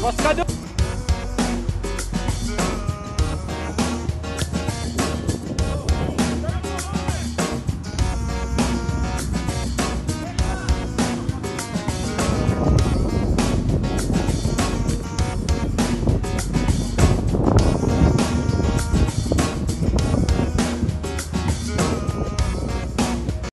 Nossa, cadê o...